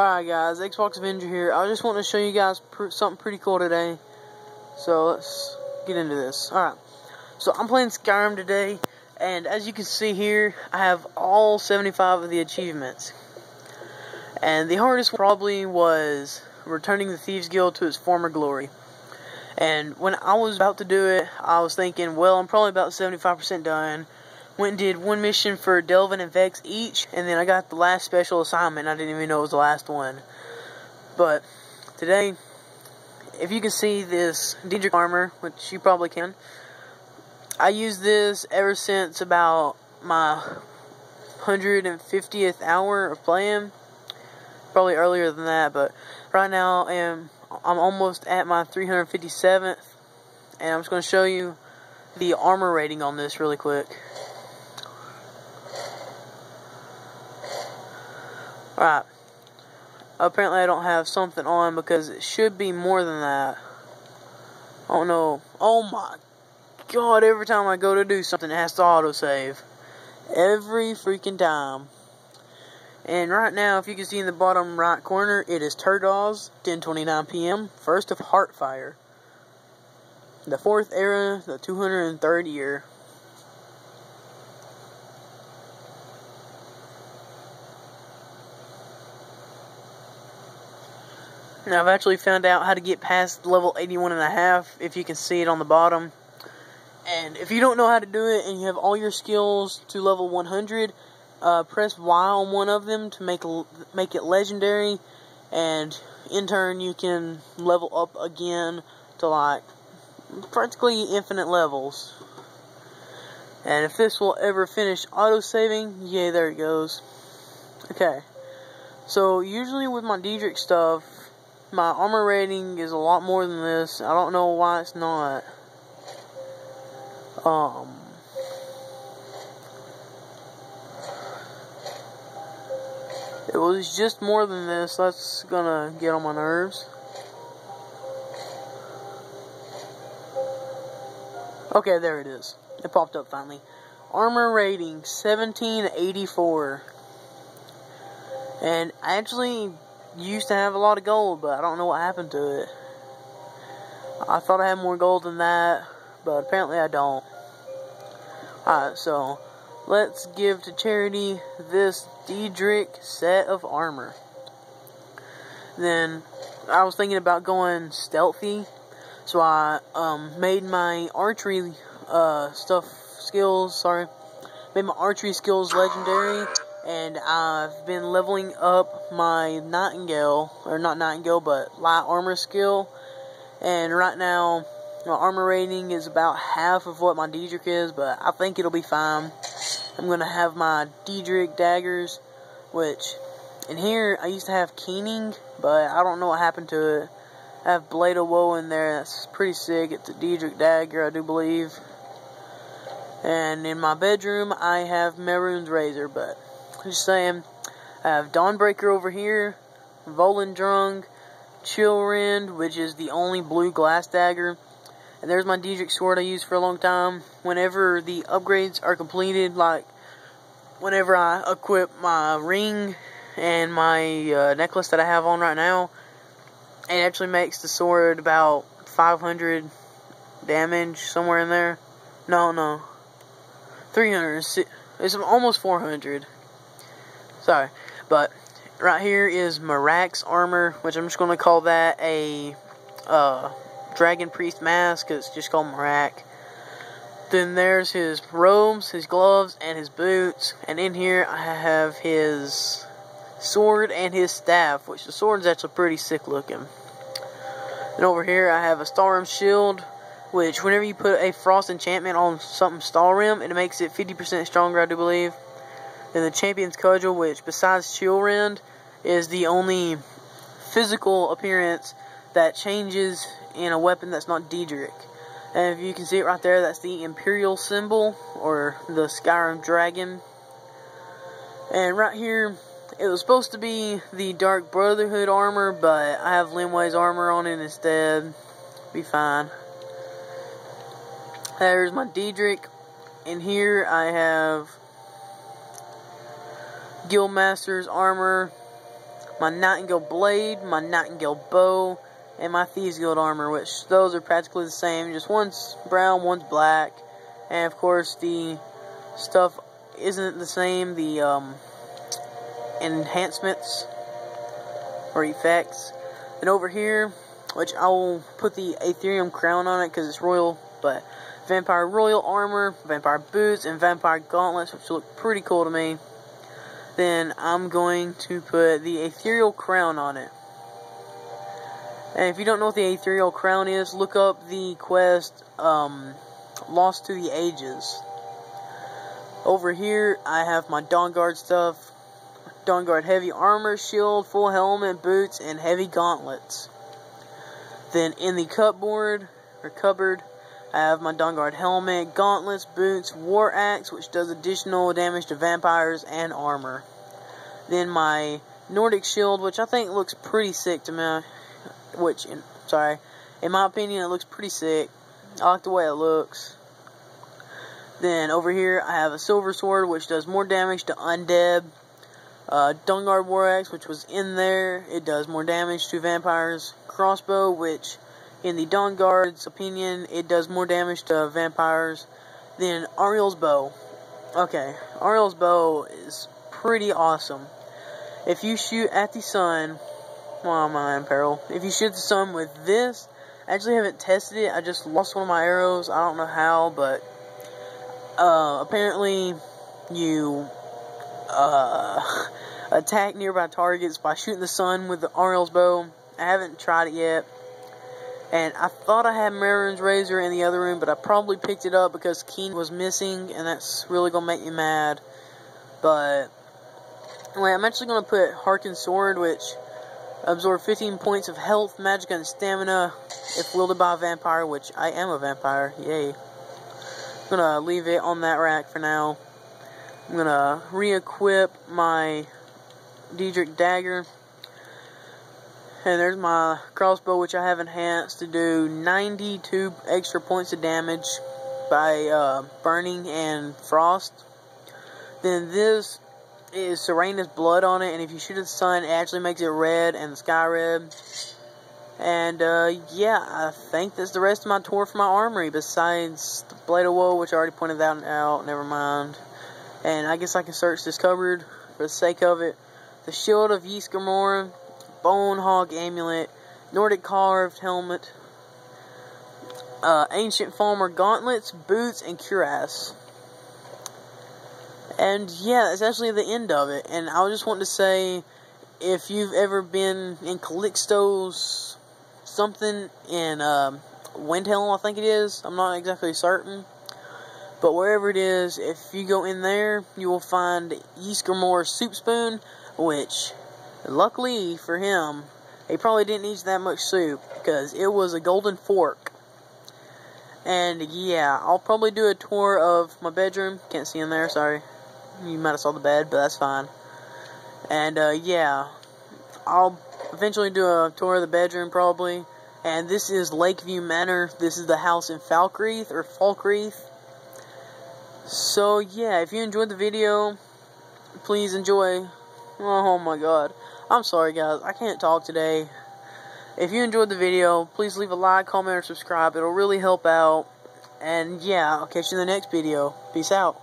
Alright guys, Xbox Avenger here. I just want to show you guys pr something pretty cool today. So let's get into this. Alright, so I'm playing Skyrim today, and as you can see here, I have all 75 of the achievements. And the hardest probably was returning the Thieves Guild to its former glory. And when I was about to do it, I was thinking, well, I'm probably about 75% done went and did one mission for Delvin and Vex each, and then I got the last special assignment. I didn't even know it was the last one. But today, if you can see this Daedric armor, which you probably can, I used this ever since about my 150th hour of playing. Probably earlier than that, but right now I am I'm almost at my 357th, and I'm just going to show you the armor rating on this really quick. Right. Apparently I don't have something on because it should be more than that. Oh no. Oh my god, every time I go to do something it has to autosave. Every freaking time. And right now, if you can see in the bottom right corner, it is Turdas, 10:29 p.m. First of Heartfire. The fourth era, the 203rd year. Now I've actually found out how to get past level 81 and a half, if you can see it on the bottom. And if you don't know how to do it and you have all your skills to level 100, uh, press Y on one of them to make make it legendary, and in turn you can level up again to like practically infinite levels. And if this will ever finish auto-saving, yay, there it goes. Okay. So usually with my Daedric stuff, my armor rating is a lot more than this. I don't know why it's not. Um. It was just more than this. That's gonna get on my nerves. Okay, there it is. It popped up finally. Armor rating 1784. And actually, used to have a lot of gold, but I don't know what happened to it. I thought I had more gold than that, but apparently I don't. Alright, so let's give to charity this Daedric set of armor. Then I was thinking about going stealthy, so I um, made my archery uh, stuff skills. Sorry, made my archery skills legendary and I've been leveling up my Nightingale, or not Nightingale, but Light Armor skill, and right now, my armor rating is about half of what my Daedric is, but I think it'll be fine. I'm going to have my Daedric daggers, which, in here, I used to have Keening, but I don't know what happened to it. I have Blade of Woe in there, that's pretty sick. It's a Daedric dagger, I do believe. And in my bedroom, I have Mehrunes' Razor, but just saying, I have Dawnbreaker over here, Volendrung, Chillrend, which is the only blue glass dagger. And there's my Daedric sword I used for a long time. Whenever the upgrades are completed, like whenever I equip my ring and my uh, necklace that I have on right now, it actually makes the sword about 500 damage, somewhere in there. No, no. 300. It's almost 400. Sorry. But right here is Miraak's armor, which I'm just going to call that a uh, Dragon Priest mask, it's just called Marax. Then there's his robes, his gloves, and his boots. And in here I have his sword and his staff, which the sword is actually pretty sick looking. And over here I have a Stalhrim shield, which whenever you put a frost enchantment on something Stalhrim, it makes it 50% stronger, I do believe. Then the Champion's Cudgel, which besides Chillrend, is the only physical appearance that changes in a weapon that's not Daedric. And if you can see it right there, that's the Imperial symbol, or the Skyrim Dragon. And right here, it was supposed to be the Dark Brotherhood armor, but I have Linwe's armor on it instead. Be fine. There's my Daedric. And here, I have Guildmaster's armor, my Nightingale Blade, my Nightingale Bow, and my Thieves Guild armor, which those are practically the same. Just one's brown, one's black. And of course, the stuff isn't the same. The um, enhancements or effects. And over here, which I will put the Aetherium crown on it because it's royal, but Vampire Royal Armor, Vampire Boots, and Vampire Gauntlets, which look pretty cool to me. Then I'm going to put the Ethereal Crown on it. And if you don't know what the Ethereal Crown is, look up the quest um, Lost to the Ages. Over here, I have my Dawnguard stuff. Dawnguard heavy armor, shield, full helmet, boots, and heavy gauntlets. Then in the cupboard, or cupboard, I have my Dawnguard helmet, gauntlets, boots, war axe, which does additional damage to vampires and armor. Then my Nordic shield, which I think looks pretty sick to me. Which, sorry, in my opinion, it looks pretty sick. I like the way it looks. Then over here, I have a silver sword, which does more damage to undead. Uh, Dawnguard War Axe, which was in there, it does more damage to vampires. Crossbow, which in the Dawn Guard's opinion, it does more damage to vampires than Auriel's bow. Okay, Auriel's bow is pretty awesome. If you shoot at the sun, well, am I in peril? If you shoot the sun with this, I actually haven't tested it. I just lost one of my arrows. I don't know how, but uh, apparently you uh, attack nearby targets by shooting the sun with the Auriel's bow. I haven't tried it yet. And I thought I had Mehrunes Razor in the other room, but I probably picked it up because Keen was missing, and that's really going to make me mad. But, anyway, I'm actually going to put Harkon Sword, which absorb 15 points of health, magic, and stamina if wielded by a vampire, which I am a vampire. Yay. I'm going to leave it on that rack for now. I'm going to re-equip my Daedric Dagger. And there's my crossbow, which I have enhanced to do 92 extra points of damage by uh, burning and frost. Then this is Serana's blood on it, and if you shoot at the sun, it actually makes it red and the sky red. And uh, yeah, I think that's the rest of my tour for my armory, besides the Blade of Woe, which I already pointed that out, never mind. And I guess I can search this cupboard for the sake of it. The Shield of Ysgramor, Bone-Hawk Amulet, Nordic Carved Helmet, uh, Ancient Falmer Gauntlets, Boots, and Cuirass. And yeah, that's actually the end of it. And I just want to say, if you've ever been in Calixto's something in um, Windhelm, I think it is. I'm not exactly certain. But wherever it is, if you go in there, you will find Ysgramor Soup Spoon, which Luckily for him, he probably didn't eat that much soup because it was a golden fork. And yeah, I'll probably do a tour of my bedroom. Can't see in there, sorry. You might have saw the bed, but that's fine. And uh, yeah, I'll eventually do a tour of the bedroom probably. And this is Lakeview Manor. This is the house in Falkreath or Falkreath. So yeah, if you enjoyed the video, please enjoy. Oh my god. I'm sorry, guys. I can't talk today. If you enjoyed the video, please leave a like, comment, or subscribe. It'll really help out. And yeah, I'll catch you in the next video. Peace out.